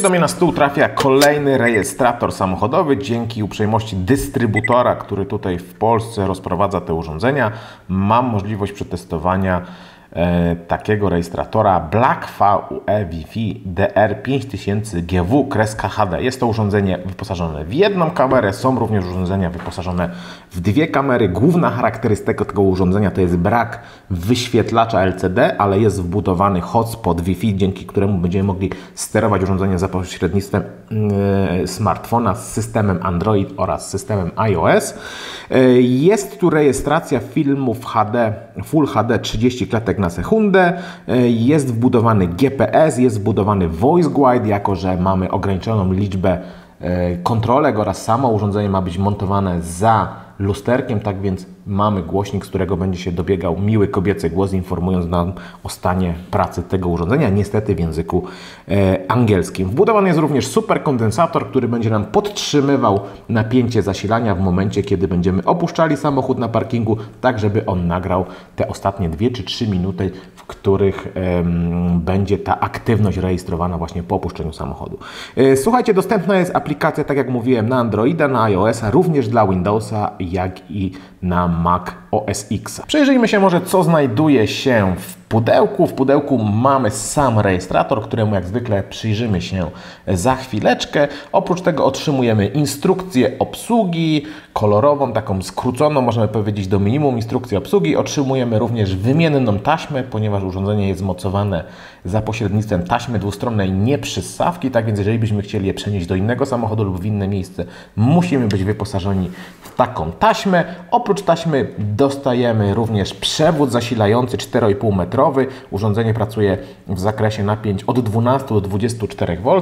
do mnie na stół trafia kolejny rejestrator samochodowy. Dzięki uprzejmości dystrybutora, który tutaj w Polsce rozprowadza te urządzenia, mam możliwość przetestowania takiego rejestratora Black VUE Wi-Fi DR5000GW-HD. Jest to urządzenie wyposażone w jedną kamerę, są również urządzenia wyposażone w dwie kamery. Główna charakterystyka tego urządzenia to jest brak wyświetlacza LCD, ale jest wbudowany hotspot Wi-Fi, dzięki któremu będziemy mogli sterować urządzenie za pośrednictwem yy, smartfona z systemem Android oraz systemem iOS. Yy, jest tu rejestracja filmów HD, Full HD 30 klatek na na sekundę, e, jest wbudowany GPS, jest wbudowany Voice Guide, jako że mamy ograniczoną liczbę e, kontrolek oraz samo urządzenie ma być montowane za lusterkiem, tak więc mamy głośnik, z którego będzie się dobiegał miły kobiecy głos, informując nam o stanie pracy tego urządzenia, niestety w języku e, angielskim. Wbudowany jest również superkondensator, który będzie nam podtrzymywał napięcie zasilania w momencie, kiedy będziemy opuszczali samochód na parkingu, tak żeby on nagrał te ostatnie 2 czy 3 minuty, w których e, będzie ta aktywność rejestrowana właśnie po opuszczeniu samochodu. E, słuchajcie, dostępna jest aplikacja, tak jak mówiłem, na Androida, na iOS-a, również dla Windowsa, jak i na Mac OS X. Przejrzyjmy się może, co znajduje się w pudełku. W pudełku mamy sam rejestrator, któremu jak zwykle przyjrzymy się za chwileczkę. Oprócz tego otrzymujemy instrukcję obsługi, kolorową, taką skróconą, możemy powiedzieć do minimum instrukcji obsługi. Otrzymujemy również wymienną taśmę, ponieważ urządzenie jest mocowane za pośrednictwem taśmy dwustronnej, nie przyssawki, tak więc jeżeli byśmy chcieli je przenieść do innego samochodu lub w inne miejsce, musimy być wyposażeni w taką taśmę. Oprócz taśmy dostajemy również przewód zasilający 4,5 Urządzenie pracuje w zakresie napięć od 12 do 24 V.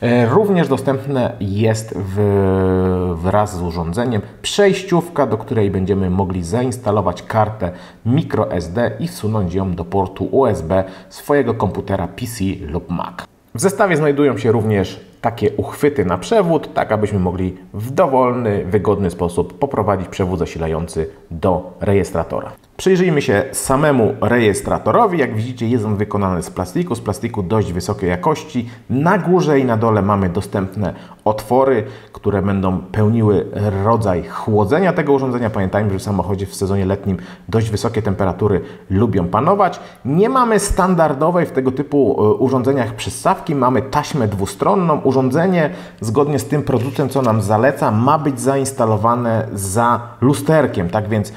E, również dostępne jest w, wraz z urządzeniem przejściówka, do której będziemy mogli zainstalować kartę microSD i wsunąć ją do portu USB swojego komputera PC lub Mac. W zestawie znajdują się również takie uchwyty na przewód, tak abyśmy mogli w dowolny, wygodny sposób poprowadzić przewód zasilający do rejestratora. Przyjrzyjmy się samemu rejestratorowi. Jak widzicie jest on wykonany z plastiku, z plastiku dość wysokiej jakości. Na górze i na dole mamy dostępne otwory, które będą pełniły rodzaj chłodzenia tego urządzenia. Pamiętajmy, że w samochodzie w sezonie letnim dość wysokie temperatury lubią panować. Nie mamy standardowej w tego typu e, urządzeniach przystawki, mamy taśmę dwustronną. Urządzenie zgodnie z tym producent, co nam zaleca, ma być zainstalowane za lusterkiem. Tak więc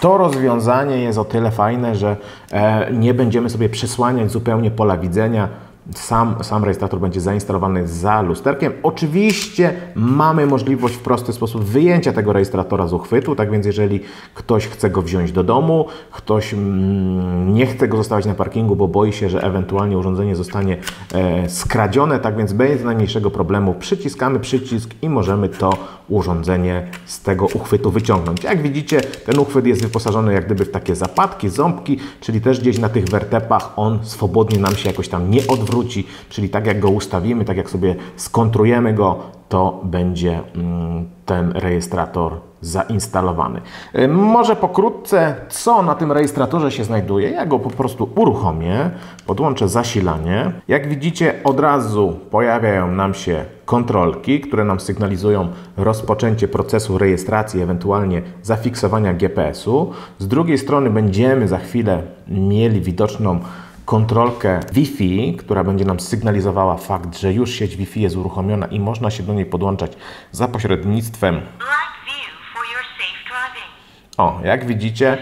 to rozwiązanie jest o tyle fajne, że e, nie będziemy sobie przesłaniać zupełnie pola widzenia sam, sam rejestrator będzie zainstalowany za lusterkiem. Oczywiście mamy możliwość w prosty sposób wyjęcia tego rejestratora z uchwytu, tak więc jeżeli ktoś chce go wziąć do domu, ktoś mm, nie chce go zostawić na parkingu, bo boi się, że ewentualnie urządzenie zostanie e, skradzione, tak więc bez najmniejszego problemu przyciskamy przycisk i możemy to urządzenie z tego uchwytu wyciągnąć. Jak widzicie, ten uchwyt jest wyposażony jak gdyby w takie zapadki, ząbki, czyli też gdzieś na tych wertepach on swobodnie nam się jakoś tam nie odwróci wróci, czyli tak jak go ustawimy, tak jak sobie skontrujemy go, to będzie mm, ten rejestrator zainstalowany. Y, może pokrótce, co na tym rejestratorze się znajduje? Ja go po prostu uruchomię, podłączę zasilanie. Jak widzicie, od razu pojawiają nam się kontrolki, które nam sygnalizują rozpoczęcie procesu rejestracji, ewentualnie zafiksowania GPS-u. Z drugiej strony będziemy za chwilę mieli widoczną kontrolkę Wi-Fi, która będzie nam sygnalizowała fakt, że już sieć Wi-Fi jest uruchomiona i można się do niej podłączać za pośrednictwem. O, jak widzicie,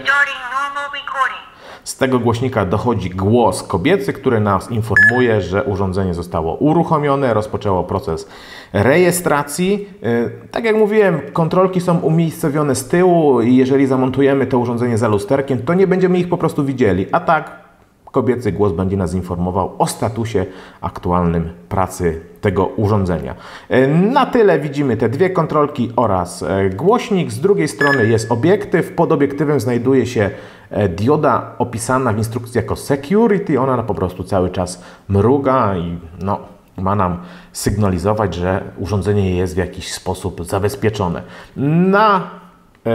z tego głośnika dochodzi głos kobiecy, który nas informuje, że urządzenie zostało uruchomione, rozpoczęło proces rejestracji. Y, tak jak mówiłem, kontrolki są umiejscowione z tyłu i jeżeli zamontujemy to urządzenie za lusterkiem, to nie będziemy ich po prostu widzieli. A tak kobiecy głos będzie nas informował o statusie aktualnym pracy tego urządzenia. E, na tyle widzimy te dwie kontrolki oraz e, głośnik. Z drugiej strony jest obiektyw. Pod obiektywem znajduje się e, dioda opisana w instrukcji jako security. Ona po prostu cały czas mruga i no, ma nam sygnalizować, że urządzenie jest w jakiś sposób zabezpieczone. Na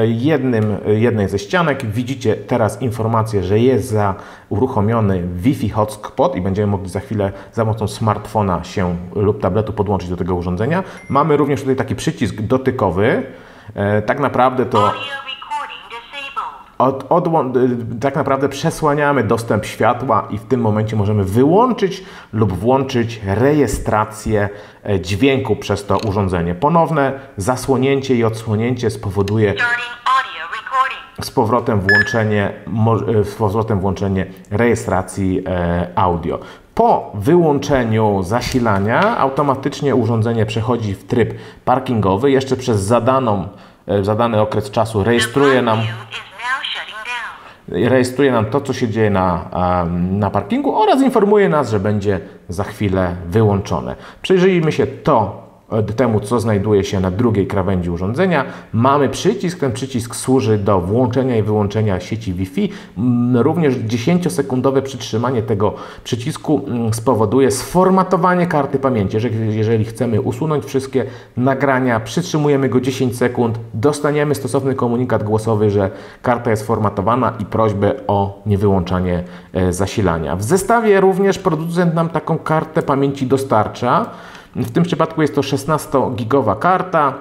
jednym, jednej ze ścianek. Widzicie teraz informację, że jest za uruchomiony Wi-Fi hotspot i będziemy mogli za chwilę za pomocą smartfona się lub tabletu podłączyć do tego urządzenia. Mamy również tutaj taki przycisk dotykowy. E, tak naprawdę to Od, odłą- y, tak naprawdę przesłaniamy dostęp światła i w tym momencie możemy wyłączyć lub włączyć rejestrację e, dźwięku przez to urządzenie. Ponowne zasłonięcie i odsłonięcie spowoduje z powrotem włączenie, e, z powrotem włączenie rejestracji e, audio. Po wyłączeniu zasilania automatycznie urządzenie przechodzi w tryb parkingowy. Jeszcze przez zadaną, zadany okres czasu rejestruje nam rejestruje nam to, co się dzieje na, na parkingu oraz informuje nas, że będzie za chwilę wyłączone. Przyjrzyjmy się to temu, co znajduje się na drugiej krawędzi urządzenia. Mamy przycisk, ten przycisk służy do włączenia i wyłączenia sieci Wi-Fi. Mm, Również 10-sekundowe przytrzymanie tego przycisku mm, spowoduje sformatowanie karty pamięci. Jeżeli, jeżeli chcemy usunąć wszystkie nagrania, przytrzymujemy go 10 sekund, dostaniemy stosowny komunikat głosowy, że karta jest formatowana i prośbę o niewyłączanie e, zasilania. W zestawie również producent nam taką kartę pamięci dostarcza. W tym przypadku jest to 16-gigowa karta.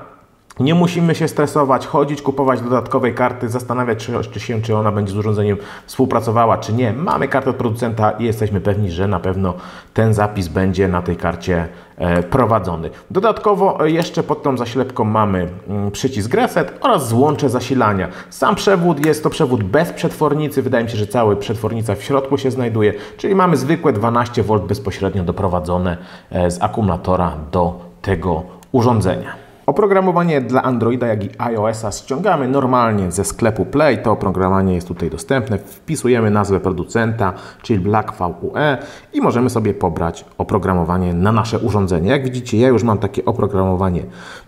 Nie musimy się stresować, chodzić, kupować dodatkowej karty, zastanawiać się, czy ona będzie z urządzeniem współpracowała, czy nie. Mamy kartę od producenta i jesteśmy pewni, że na pewno ten zapis będzie na tej karcie e, prowadzony. Dodatkowo e, jeszcze pod tą zaślepką mamy mm, przycisk reset oraz złącze zasilania. Sam przewód jest to przewód bez przetwornicy. Wydaje mi się, że cały przetwornica w środku się znajduje, czyli mamy zwykłe 12V bezpośrednio doprowadzone e, z akumulatora do tego urządzenia. Oprogramowanie dla Androida, jak i iOS-a ściągamy normalnie ze sklepu Play. To oprogramowanie jest tutaj dostępne. Wpisujemy nazwę producenta, czyli Black VUE i możemy sobie pobrać oprogramowanie na nasze urządzenie. Jak widzicie, ja już mam takie oprogramowanie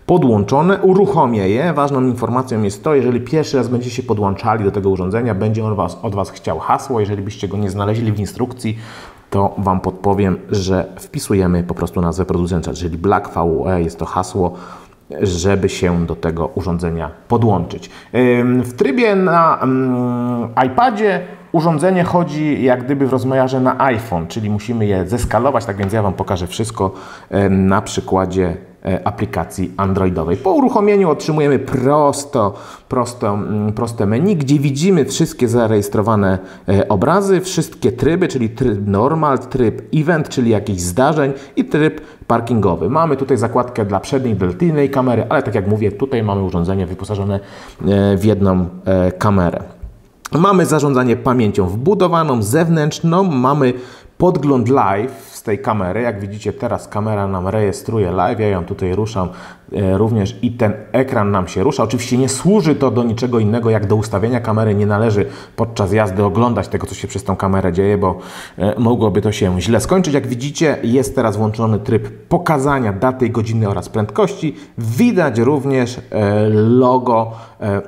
podłączone, uruchomię je. Ważną informacją jest to, jeżeli pierwszy raz będziecie się podłączali do tego urządzenia, będzie on was, od Was chciał hasło. Jeżeli byście go nie znaleźli w instrukcji, to Wam podpowiem, że wpisujemy po prostu nazwę producenta, czyli Black VUE jest to hasło żeby się do tego urządzenia podłączyć. W trybie na mm, iPadzie urządzenie chodzi jak gdyby w rozmiarze na iPhone, czyli musimy je zeskalować, tak więc ja Wam pokażę wszystko na przykładzie aplikacji androidowej. Po uruchomieniu otrzymujemy prosto, prosto, mm, proste menu, gdzie widzimy wszystkie zarejestrowane e, obrazy, wszystkie tryby, czyli tryb normal, tryb event, czyli jakichś zdarzeń i tryb parkingowy. Mamy tutaj zakładkę dla przedniej dla kamery, ale tak jak mówię, tutaj mamy urządzenie wyposażone e, w jedną e, kamerę. Mamy zarządzanie pamięcią wbudowaną, zewnętrzną, mamy podgląd live tej kamery. Jak widzicie, teraz kamera nam rejestruje live. Ja ją tutaj ruszam e, również i ten ekran nam się rusza. Oczywiście nie służy to do niczego innego jak do ustawienia kamery. Nie należy podczas jazdy oglądać tego, co się przez tą kamerę dzieje, bo e, mogłoby to się źle skończyć. Jak widzicie, jest teraz włączony tryb pokazania daty, godziny oraz prędkości. Widać również e, logo,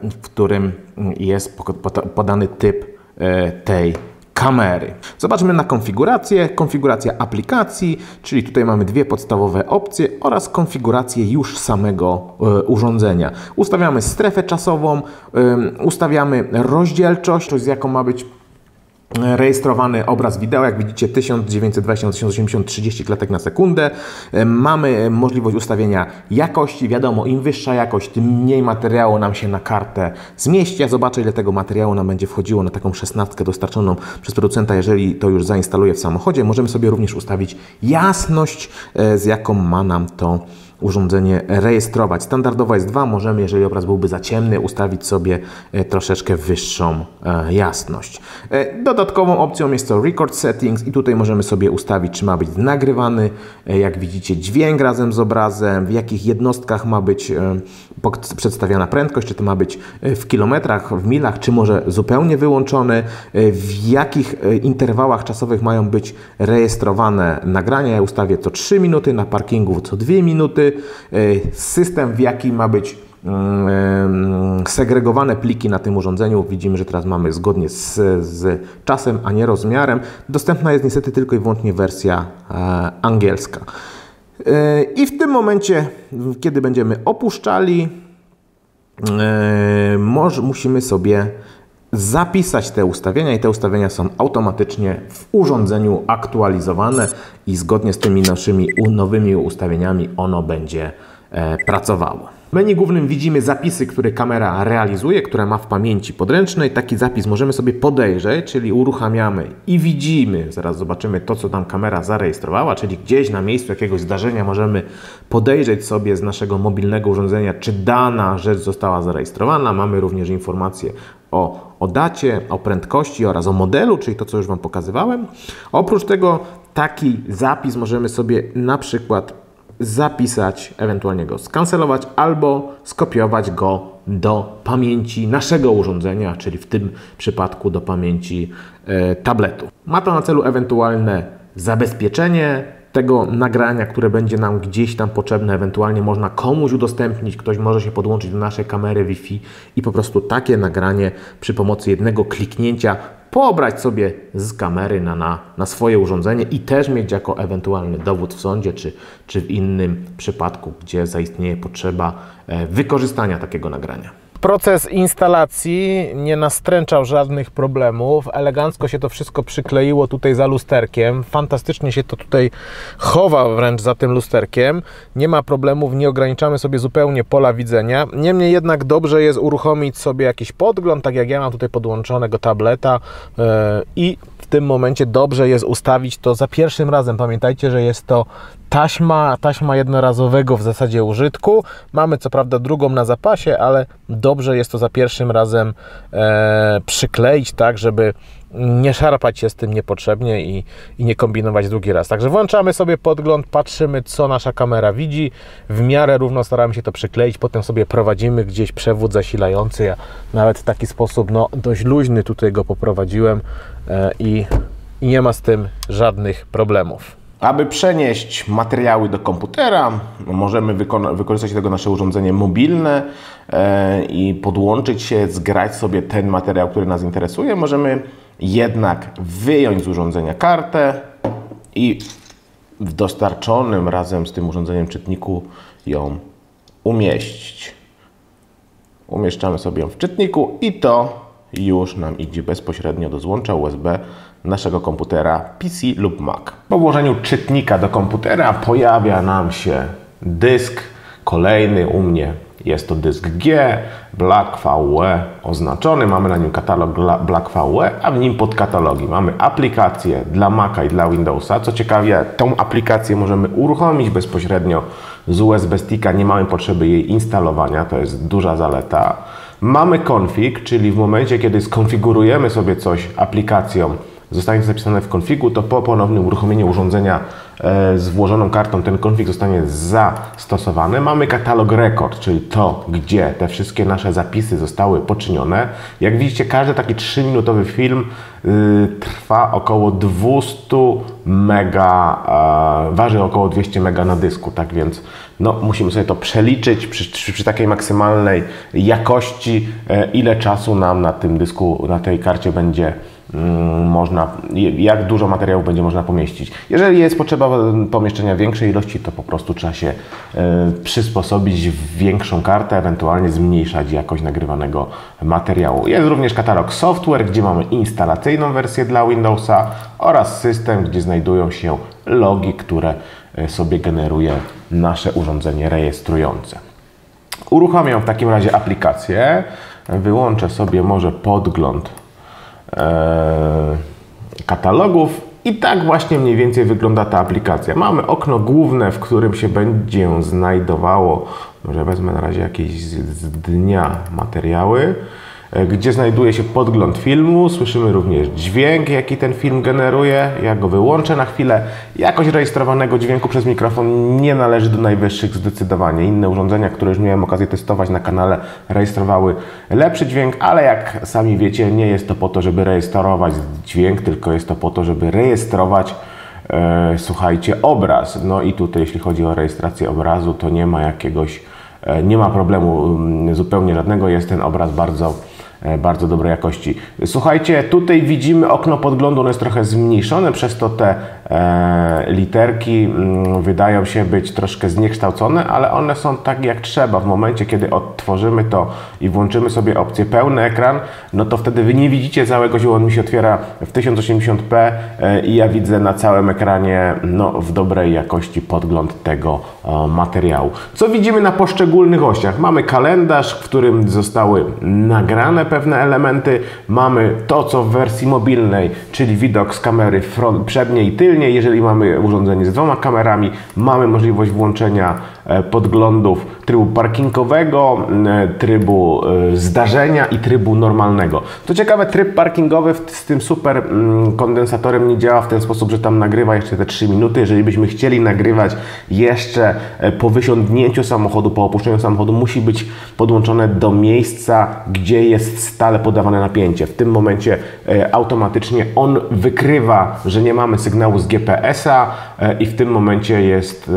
w którym jest poko- poda- podany typ tej kamery. Zobaczmy na konfigurację. Konfiguracja aplikacji, czyli tutaj mamy dwie podstawowe opcje oraz konfigurację już samego e, urządzenia. Ustawiamy strefę czasową, em, ustawiamy rozdzielczość, z jaką ma być rejestrowany obraz wideo, jak widzicie 1920 1080 30 klatek na sekundę. E, Mamy możliwość ustawienia jakości, wiadomo im wyższa jakość, tym mniej materiału nam się na kartę zmieści. Ja zobaczę ile tego materiału nam będzie wchodziło na taką szesnastkę dostarczoną przez producenta, jeżeli to już zainstaluje w samochodzie. Możemy sobie również ustawić jasność, e, z jaką ma nam to urządzenie rejestrować. Standardowa jest 2, możemy, jeżeli obraz byłby za ciemny, ustawić sobie e, troszeczkę wyższą e, jasność. E, Dodatkową opcją jest to Record Settings i tutaj możemy sobie ustawić, czy ma być nagrywany, jak widzicie, dźwięk razem z obrazem, w jakich jednostkach ma być przedstawiana prędkość, czy to ma być w kilometrach, w milach, czy może zupełnie wyłączony, w jakich interwałach czasowych mają być rejestrowane nagrania. Ja ustawię co 3 minuty, na parkingu co 2 minuty. E, System, w jaki ma być mm, segregowane pliki na tym urządzeniu. Widzimy, że teraz mamy zgodnie z, z czasem, a nie rozmiarem. Dostępna jest niestety tylko i wyłącznie wersja e, angielska. E, I w tym momencie, kiedy będziemy opuszczali e, może, musimy sobie zapisać te ustawienia i te ustawienia są automatycznie w urządzeniu aktualizowane i zgodnie z tymi naszymi nowymi ustawieniami ono będzie e, pracowało. W menu głównym widzimy zapisy, które kamera realizuje, które ma w pamięci podręcznej. Taki zapis możemy sobie podejrzeć, czyli uruchamiamy i widzimy, zaraz zobaczymy to, co tam kamera zarejestrowała, czyli gdzieś na miejscu jakiegoś zdarzenia możemy podejrzeć sobie z naszego mobilnego urządzenia, czy dana rzecz została zarejestrowana. Mamy również informacje o, o dacie, o prędkości oraz o modelu, czyli to, co już Wam pokazywałem. Oprócz tego taki zapis możemy sobie na przykład zapisać, ewentualnie go skancelować albo skopiować go do pamięci naszego urządzenia, czyli w tym przypadku do pamięci e, tabletu. Ma to na celu ewentualne zabezpieczenie tego nagrania, które będzie nam gdzieś tam potrzebne, ewentualnie można komuś udostępnić, ktoś może się podłączyć do naszej kamery Wi-Fi i po prostu takie nagranie przy pomocy jednego kliknięcia pobrać sobie z kamery na, na, na swoje urządzenie i też mieć jako ewentualny dowód w sądzie, czy, czy w innym przypadku, gdzie zaistnieje potrzeba e, wykorzystania takiego nagrania. Proces instalacji nie nastręczał żadnych problemów. Elegancko się to wszystko przykleiło tutaj za lusterkiem. Fantastycznie się to tutaj chowa wręcz za tym lusterkiem. Nie ma problemów, nie ograniczamy sobie zupełnie pola widzenia. Niemniej jednak dobrze jest uruchomić sobie jakiś podgląd, tak jak ja mam tutaj podłączonego tableta yy, i w tym momencie dobrze jest ustawić to za pierwszym razem. Pamiętajcie, że jest to taśma, taśma jednorazowego w zasadzie użytku. Mamy co prawda drugą na zapasie, ale dobrze jest to za pierwszym razem e, przykleić tak, żeby nie szarpać się z tym niepotrzebnie i, i nie kombinować drugi raz. Także włączamy sobie podgląd, patrzymy co nasza kamera widzi, w miarę równo staramy się to przykleić, potem sobie prowadzimy gdzieś przewód zasilający. Ja nawet w taki sposób no, dość luźny tutaj go poprowadziłem e, i, i nie ma z tym żadnych problemów. Aby przenieść materiały do komputera, możemy wykorzystać tego nasze urządzenie mobilne e, i podłączyć się, zgrać sobie ten materiał, który nas interesuje. Możemy jednak wyjąć z urządzenia kartę i w dostarczonym razem z tym urządzeniem czytniku ją umieścić. Umieszczamy sobie ją w czytniku i to już nam idzie bezpośrednio do złącza USB naszego komputera PC lub Mac. Po włożeniu czytnika do komputera pojawia nam się dysk kolejny u mnie. Jest to dysk G, Black VE oznaczony. Mamy na nim katalog Black VE, a w nim podkatalogi. Mamy aplikacje dla Maca i dla Windowsa. Co ciekawie, tą aplikację możemy uruchomić bezpośrednio z USB sticka. Nie mamy potrzeby jej instalowania. To jest duża zaleta. Mamy config, czyli w momencie, kiedy skonfigurujemy sobie coś aplikacją, zostanie to zapisane w konfigu, to po ponownym uruchomieniu urządzenia e, z włożoną kartą ten konfig zostanie zastosowany. Mamy katalog rekord, czyli to, gdzie te wszystkie nasze zapisy zostały poczynione. Jak widzicie, każdy taki 3-minutowy film y, trwa około 200 mega, waży około 200 mega na dysku, tak więc no, musimy sobie to przeliczyć przy, przy, przy takiej maksymalnej jakości, y, ile czasu nam na tym dysku, na tej karcie będzie można, jak dużo materiału będzie można pomieścić. Jeżeli jest potrzeba pomieszczenia większej ilości, to po prostu trzeba się przysposobić w większą kartę, ewentualnie zmniejszać jakość nagrywanego materiału. Jest również katalog software, gdzie mamy instalacyjną wersję dla Windowsa oraz system, gdzie znajdują się logi, które sobie generuje nasze urządzenie rejestrujące. Uruchamiam w takim razie aplikację. Wyłączę sobie może podgląd katalogów i tak właśnie mniej więcej wygląda ta aplikacja. Mamy okno główne, w którym się będzie znajdowało, może wezmę na razie jakieś z dnia materiały, gdzie znajduje się podgląd filmu. Słyszymy również dźwięk, jaki ten film generuje. Ja go wyłączę na chwilę. Jakość rejestrowanego dźwięku przez mikrofon nie należy do najwyższych zdecydowanie. Inne urządzenia, które już miałem okazję testować na kanale, rejestrowały lepszy dźwięk, ale jak sami wiecie, nie jest to po to, żeby rejestrować dźwięk, tylko jest to po to, żeby rejestrować e, słuchajcie, obraz. No i tutaj, jeśli chodzi o rejestrację obrazu, to nie ma jakiegoś, e, nie ma problemu zupełnie żadnego. Jest ten obraz bardzo bardzo dobrej jakości. Słuchajcie, tutaj widzimy okno podglądu, ono jest trochę zmniejszone, przez to te e, literki mm, wydają się być troszkę zniekształcone, ale one są tak jak trzeba. W momencie, kiedy odtworzymy to i włączymy sobie opcję pełny ekran, no to wtedy wy nie widzicie całego źródła, on mi się otwiera w 1080p e, i ja widzę na całym ekranie no, w dobrej jakości podgląd tego e, materiału. Co widzimy na poszczególnych ościach? Mamy kalendarz, w którym zostały nagrane pewne elementy, mamy to, co w wersji mobilnej, czyli widok z kamery front, przedniej i Jeżeli mamy urządzenie z dwoma kamerami, mamy możliwość włączenia podglądów trybu parkingowego, e, trybu e, zdarzenia i trybu normalnego. Co ciekawe, tryb parkingowy z tym super mm, kondensatorem nie działa w ten sposób, że tam nagrywa jeszcze te 3 minuty. Jeżeli byśmy chcieli nagrywać jeszcze po wysiądnięciu samochodu, po opuszczeniu samochodu, musi być podłączone do miejsca, gdzie jest stale podawane napięcie. W tym momencie automatycznie on wykrywa, że nie mamy sygnału z GPS-a i w tym momencie jest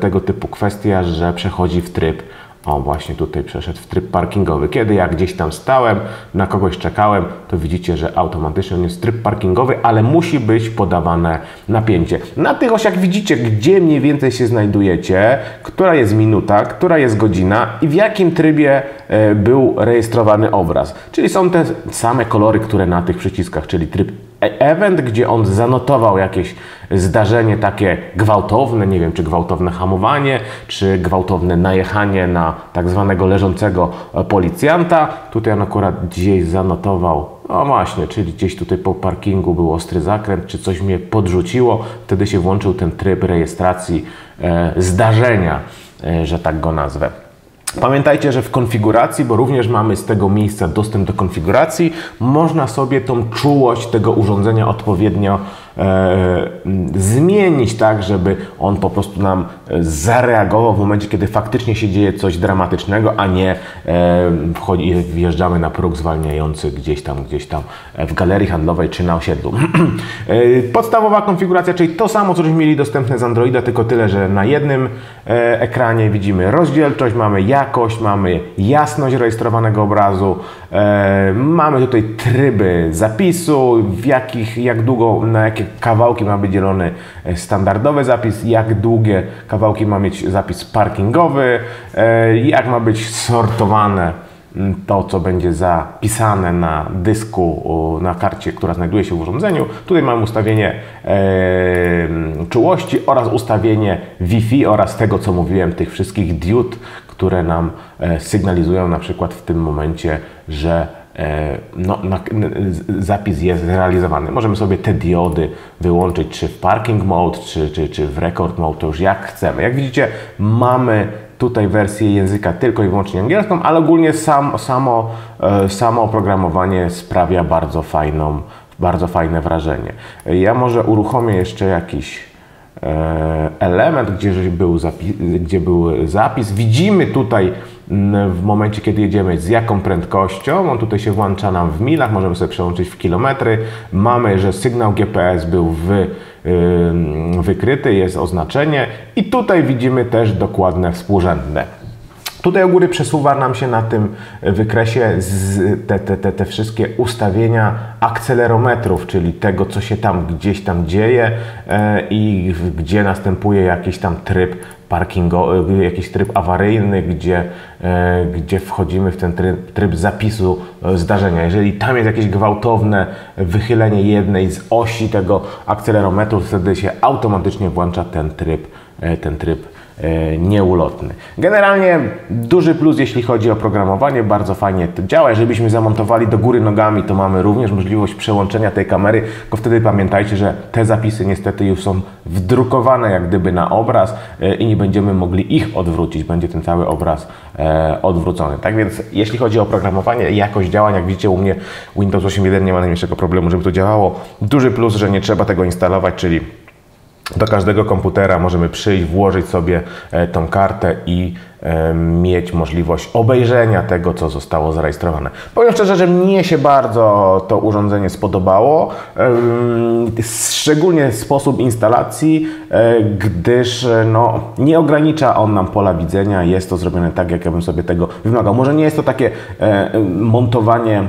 tego typu kwestia, że przechodzi w tryb o, właśnie tutaj przeszedł w tryb parkingowy. Kiedy ja gdzieś tam stałem, na kogoś czekałem, to widzicie, że automatycznie jest tryb parkingowy, ale musi być podawane napięcie. Na tych osiach widzicie, gdzie mniej więcej się znajdujecie, która jest minuta, która jest godzina i w jakim trybie e, był rejestrowany obraz. Czyli są te same kolory, które na tych przyciskach, czyli tryb event, gdzie on zanotował jakieś zdarzenie takie gwałtowne, nie wiem czy gwałtowne hamowanie, czy gwałtowne najechanie na tak zwanego leżącego policjanta. Tutaj on akurat gdzieś zanotował, no właśnie, czyli gdzieś tutaj po parkingu był ostry zakręt, czy coś mnie podrzuciło, wtedy się włączył ten tryb rejestracji e, zdarzenia, e, że tak go nazwę. Pamiętajcie, że w konfiguracji, bo również mamy z tego miejsca dostęp do konfiguracji, można sobie tą czułość tego urządzenia odpowiednio zmienić tak, żeby on po prostu nam zareagował w momencie, kiedy faktycznie się dzieje coś dramatycznego, a nie e, wchodzi, wjeżdżamy na próg zwalniający gdzieś tam, gdzieś tam w galerii handlowej czy na osiedlu. e, podstawowa konfiguracja, czyli to samo, co żeśmy mieli dostępne z Androida, tylko tyle, że na jednym e, ekranie widzimy rozdzielczość, mamy jakość, mamy jasność rejestrowanego obrazu, e, mamy tutaj tryby zapisu, w jakich, jak długo, na jakie kawałki ma być dzielony e, standardowy zapis, jak długie kawałki ma mieć zapis parkingowy, e, jak ma być sortowane to, co będzie zapisane na dysku, na karcie, która znajduje się w urządzeniu. Tutaj mamy ustawienie e, czułości oraz ustawienie Wi-Fi oraz tego, co mówiłem, tych wszystkich diod, które nam e, sygnalizują na przykład w tym momencie, że no, na, zapis jest zrealizowany. Możemy sobie te diody wyłączyć, czy w parking mode, czy, czy, czy w record mode, to już jak chcemy. Jak widzicie, mamy tutaj wersję języka tylko i wyłącznie angielską, ale ogólnie sam, samo, e, samo oprogramowanie sprawia bardzo fajną, bardzo fajne wrażenie. Ja może uruchomię jeszcze jakiś e, element, gdzie był, zapis, gdzie był zapis. Widzimy tutaj w momencie, kiedy jedziemy, z jaką prędkością. On tutaj się włącza nam w milach, możemy sobie przełączyć w kilometry. Mamy, że sygnał GPS był w wykryty, jest oznaczenie i tutaj widzimy też dokładne współrzędne. Tutaj u góry przesuwa nam się na tym wykresie te, te, te, te wszystkie ustawienia akcelerometrów, czyli tego, co się tam gdzieś tam dzieje e, i gdzie następuje jakiś tam tryb parkingowy, jakiś tryb awaryjny, gdzie, e, gdzie wchodzimy w ten tryb, tryb zapisu e, zdarzenia. Jeżeli tam jest jakieś gwałtowne wychylenie jednej z osi tego akcelerometru, wtedy się automatycznie włącza ten tryb, ten tryb E, nieulotny. Generalnie duży plus, jeśli chodzi o programowanie, bardzo fajnie to działa. Jeżeli byśmy zamontowali do góry nogami, to mamy również możliwość przełączenia tej kamery, tylko wtedy pamiętajcie, że te zapisy niestety już są wdrukowane jak gdyby na obraz e, i nie będziemy mogli ich odwrócić. Będzie ten cały obraz e, odwrócony. Tak więc jeśli chodzi o programowanie, jakość działań, jak widzicie u mnie Windows 8.1 nie ma najmniejszego problemu, żeby to działało. Duży plus, że nie trzeba tego instalować, czyli do każdego komputera możemy przyjść, włożyć sobie e, tą kartę i e, mieć możliwość obejrzenia tego, co zostało zarejestrowane. Powiem szczerze, że mnie się bardzo to urządzenie spodobało, szczególnie sposób instalacji, e, gdyż no, nie ogranicza on nam pola widzenia, jest to zrobione tak, jak ja bym sobie tego wymagał. Może nie jest to takie montowanie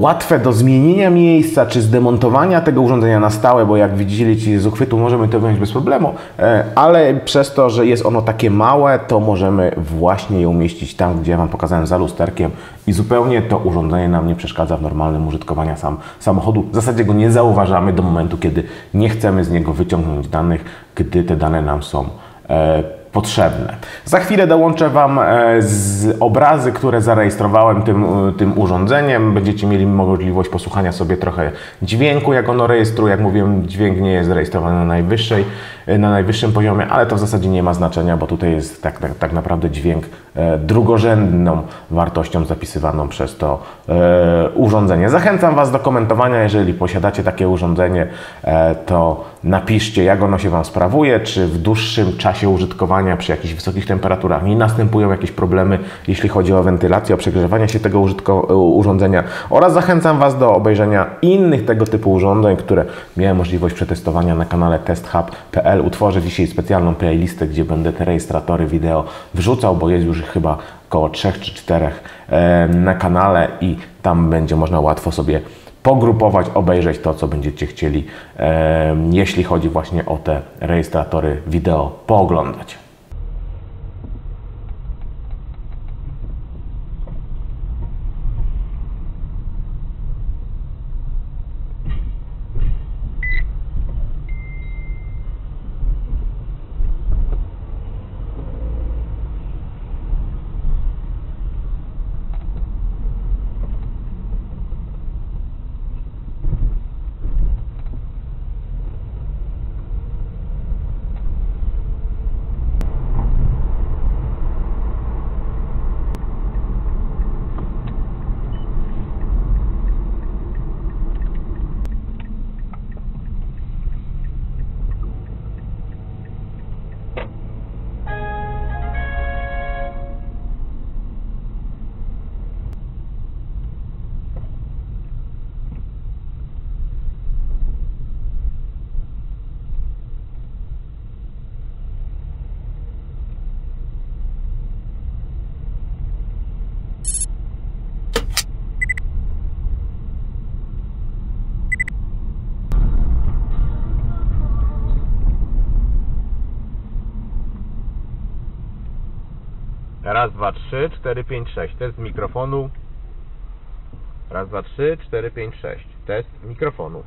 łatwe do zmienienia miejsca czy zdemontowania tego urządzenia na stałe, bo jak widzieli z uchwytu możemy to wyjąć bez problemu, e, ale przez to, że jest ono takie małe, to możemy właśnie je umieścić tam, gdzie ja Wam pokazałem za lusterkiem i zupełnie to urządzenie nam nie przeszkadza w normalnym użytkowaniu sam, samochodu. W zasadzie go nie zauważamy do momentu, kiedy nie chcemy z niego wyciągnąć danych, gdy te dane nam są e, potrzebne. Za chwilę dołączę Wam e, z obrazy, które zarejestrowałem tym, e, tym urządzeniem. Będziecie mieli możliwość posłuchania sobie trochę dźwięku, jak ono rejestruje. Jak mówiłem, dźwięk nie jest rejestrowany na, najwyższej, na najwyższym poziomie, ale to w zasadzie nie ma znaczenia, bo tutaj jest tak, tak, tak naprawdę dźwięk drugorzędną wartością zapisywaną przez to urządzenie. Zachęcam Was do komentowania, jeżeli posiadacie takie urządzenie, to napiszcie, jak ono się Wam sprawuje, czy w dłuższym czasie użytkowania przy jakichś wysokich temperaturach nie następują jakieś problemy, jeśli chodzi o wentylację, o przegrzewanie się tego urządzenia oraz zachęcam Was do obejrzenia innych tego typu urządzeń, które miałem możliwość przetestowania na kanale testhub.pl. Utworzę dzisiaj specjalną playlistę, gdzie będę te rejestratory wideo wrzucał, bo jest już chyba około 3 czy 4 na kanale i tam będzie można łatwo sobie pogrupować, obejrzeć to, co będziecie chcieli, jeśli chodzi właśnie o te rejestratory wideo, pooglądać. Raz, dwa, trzy, cztery, pięć, sześć. Test mikrofonu. Raz, dwa, trzy, cztery, pięć, sześć. Test mikrofonu.